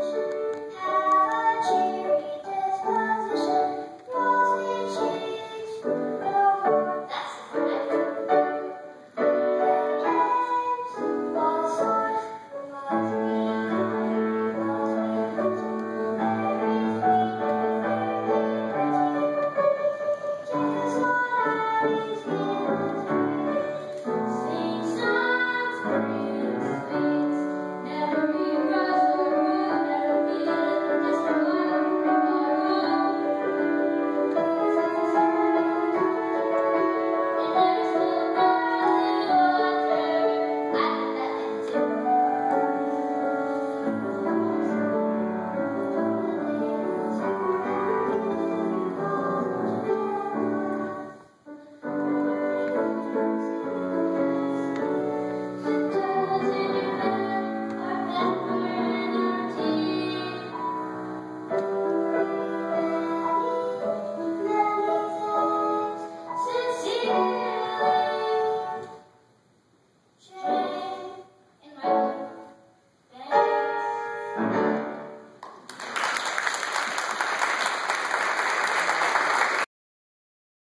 是。